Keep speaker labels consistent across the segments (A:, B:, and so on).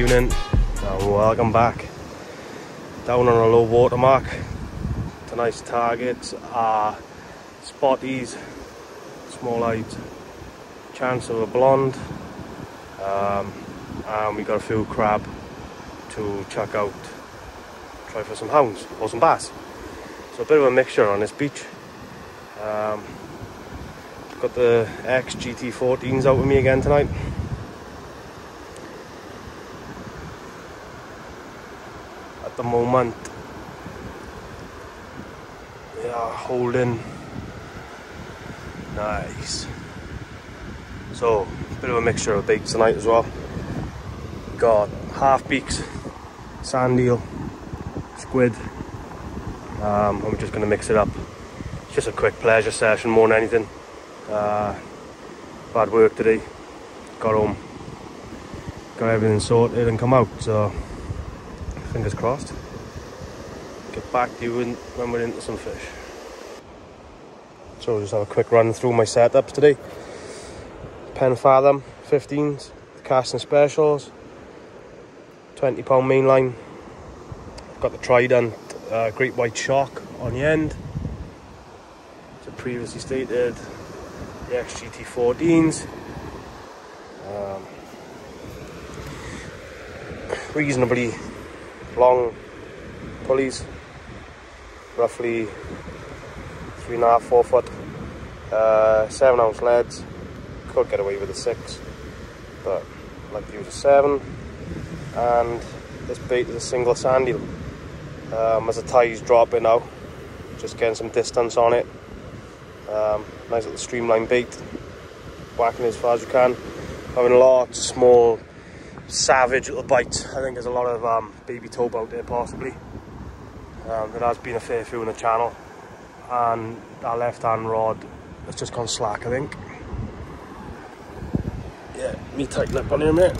A: evening and welcome back. Down on a low water mark. Tonight's targets are spotties, small eyed, chance of a blonde, um, and we got a few crab to check out, try for some hounds or some bass. So a bit of a mixture on this beach. Um, got the X GT14s out with me again tonight. The moment, are holding nice. So, bit of a mixture of baits tonight as well. Got half beaks, sand eel, squid, um, we're just going to mix it up. It's just a quick pleasure session more than anything. Uh, bad work today. Got home, got everything sorted and come out. So fingers crossed. Get back to you when, when we're into some fish. So just have a quick run through my setups today. Penn Fathom 15s, casting specials, 20 pound mainline. Got the Trident uh, Great White Shark on the end. As I previously stated, the XGT14s. Um, reasonably long pulleys, roughly three and a half, four foot, uh, seven ounce leads. Could get away with a six, but I like to use a seven. And this bait is a single sand eel. Um, as the tide's dropping now, just getting some distance on it. Um, nice little streamlined bait, whacking as far as you can. Having lots of small, savage little bites. I think there's a lot of um, baby tope out there possibly. Um, there has been a fair few in the channel. And that left hand rod has just gone slack I think. Yeah, me tighten up on here mate.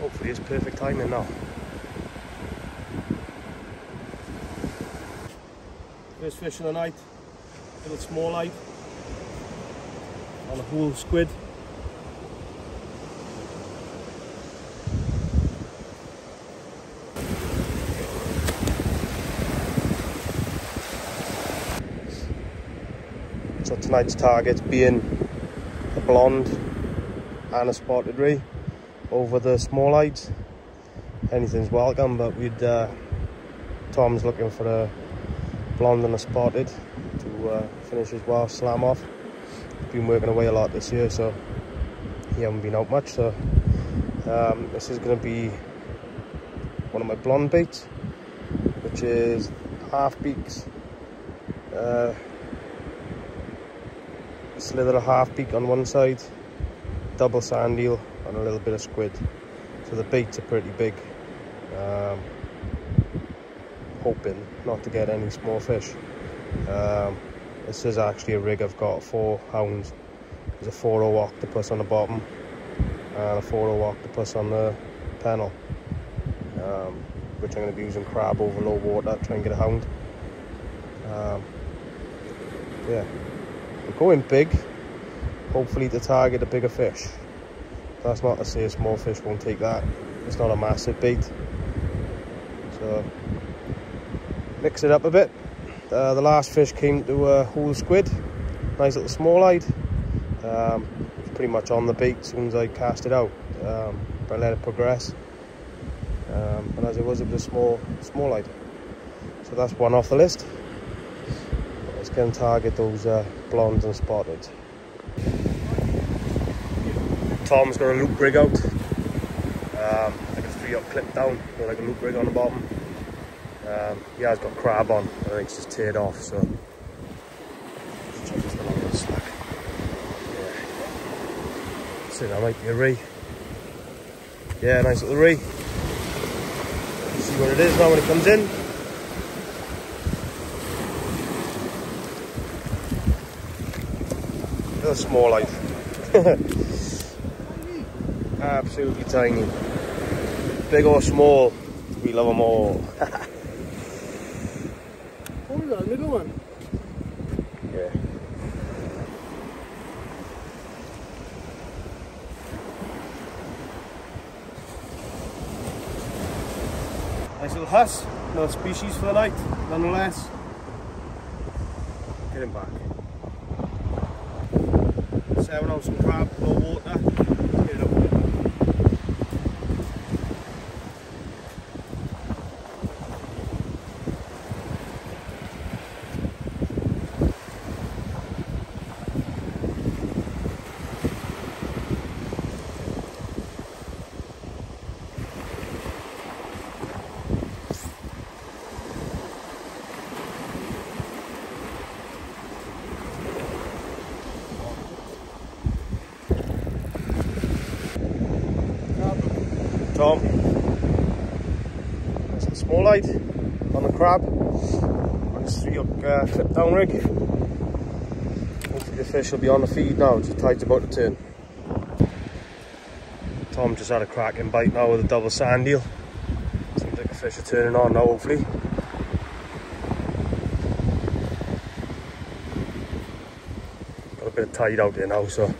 A: Hopefully it's perfect timing now. First fish of the night, little small eyed on a whole squid. So tonight's target being a blonde and a spotted ray over the small eyes. Anything's welcome, but we'd uh, Tom's looking for a blonde and a spotted to uh, finish his Welsh slam off. Been working away a lot this year, so he haven't been out much. So um, this is going to be one of my blonde baits, which is half beaks, uh, slither a half beak on one side, double sand eel, and a little bit of squid. So the baits are pretty big. Um, hoping not to get any small fish. Um, this is actually a rig I've got four hounds. There's a 4 octopus on the bottom and a 4 octopus on the panel. Um, which I'm going to be using crab over low water, try and get a hound. Um, yeah, we're going big, hopefully to target a bigger fish. That's not to say a small fish won't take that. It's not a massive bait. So mix it up a bit. Uh, the last fish came to a whole squid, nice little small eyed. Um, pretty much on the bait as soon as I cast it out, um, but I let it progress. Um, and as it was, it was a small, small eyed. So that's one off the list. Let's go and target those uh, blondes and spotted. Tom's got a loop rig out. Um, like a three up clip down like a loop rig on the bottom. Um, yeah, it's got crab on. I think it's just teared off, so. Check this slack. Yeah. So that might be a ray. Yeah, nice little ray. See what it is now when it comes in. Little small life. Absolutely tiny. Big or small, we love them all.
B: what was that middle one?
A: Yeah. Nice little huss, another species for the night, nonetheless. Get him back. Seven ounce crab, no water. Get it up. Tom. The small eyed on the crab. On this three hook uh, clip down rig. Hopefully the fish will be on the feed now, the tide's about to turn. Tom just had a cracking bite now with a double sand. Seems like the fish are turning on now, hopefully. Got a bit of tide out there now, so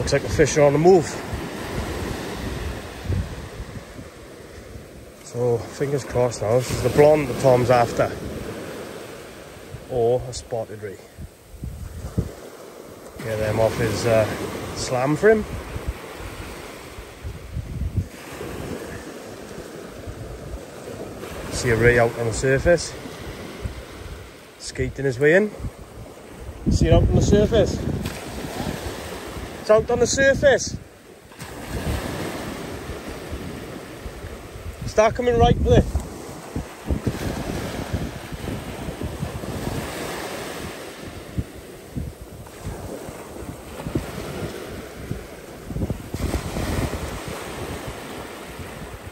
A: looks like the fish are on the move. So fingers crossed now. This is the blonde that Tom's after. Or a spotted ray. Get them off his uh, slam for him. See a ray out on the surface. Skating his way in. See it out on the surface. It's out on the surface. Start coming right it.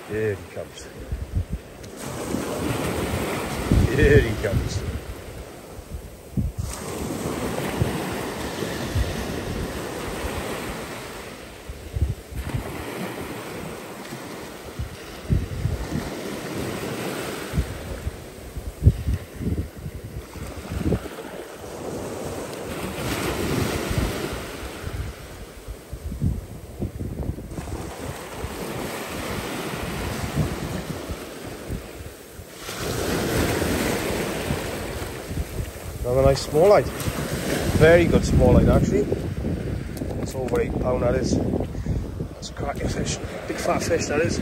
A: Here he comes. Here he comes. Another nice small eyed. Very good small eyed actually. It's over eight pound that is. That's a cracking fish. Big fat fish that is.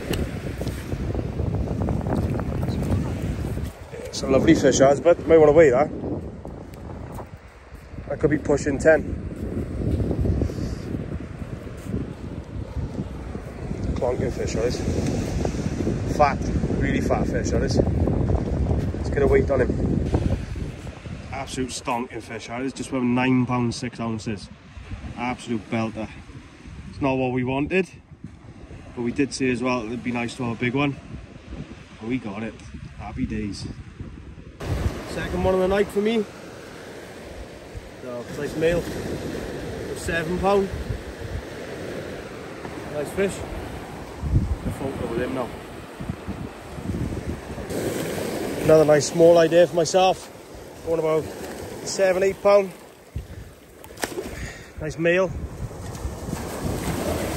A: It's a lovely fish has, but might want to weigh that. That could be pushing 10. Clonking fish that is. Fat, really fat fish that is. Let's get a weight on him absolute stonking fish. That is just about nine pounds six ounces. Absolute belter. It's not what we wanted, but we did say as well it'd be nice to have a big one. We got it. Happy days. Second one of the night for me. So, nice male. Seven pound. Nice fish. A photo with him now. Another nice small eyed for myself going about seven, eight pound. Nice meal.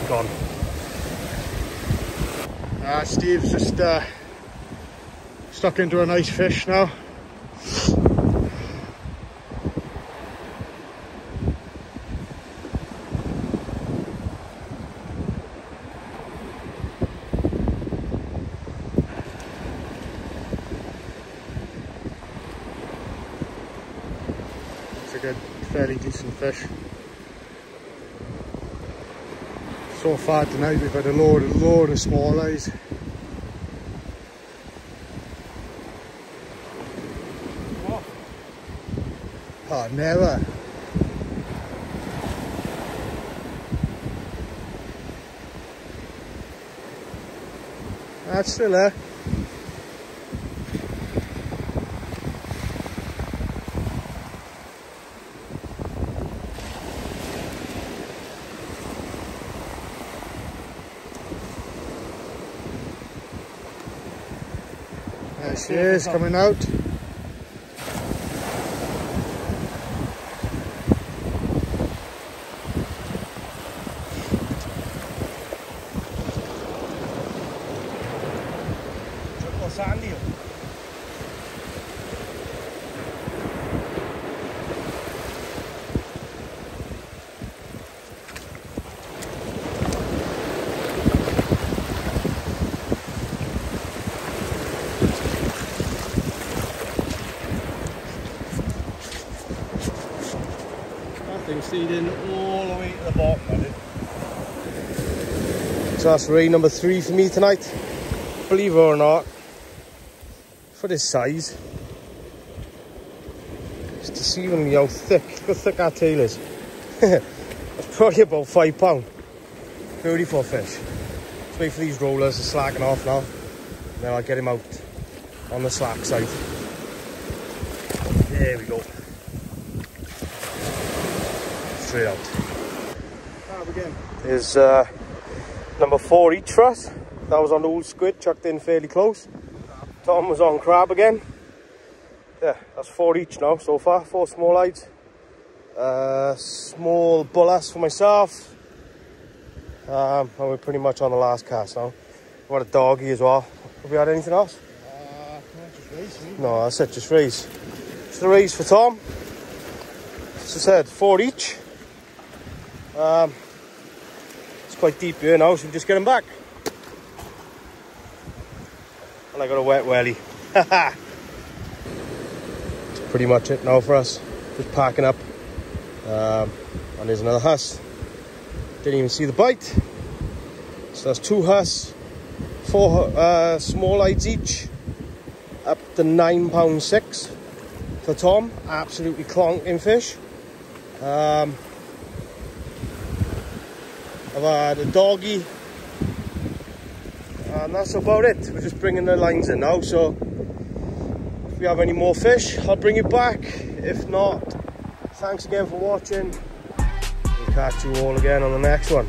A: Gone.
B: Uh, Steve's just uh, stuck into a nice fish now. It's a good, fairly decent fish. So far tonight we've had a load, a load of small eyes. Oh, never. That's still there. There she is coming out.
A: All the way to the bottom, I did. So that's ray number three for me tonight. Believe it or not, for this size, it's deceivingly how thick, how thick that tail is. it's probably about five pound. 34 fish. Let's wait for these rollers to slacken off now. Then I'll get him out on the slack side. There we go. Straight out.
B: Carb again.
A: is uh, number four each for us. That was on the old squid, chucked in fairly close. Tom was on crab again. Yeah, that's four each now so far. Four small eyes. Uh, small bull huss for myself. Um, and we're pretty much on the last cast now. What a doggy as well. Have we had anything else?
B: Uh, no, just racing.
A: No, that's it, just raise. Just the raise for Tom. As I said, four each. Um, it's quite deep here now, so we just get him back. And I got a wet welly. That's pretty much it now for us. Just packing up. Um, and there's another huss. Didn't even see the bite. So that's two huss, four uh, small eyes each up to nine pound six for Tom. Absolutely clonking fish. Um, I've had a doggy, and that's about it. We're just bringing the lines in now. So if we have any more fish, I'll bring you back. If not, thanks again for watching. We'll catch you all again on the next one.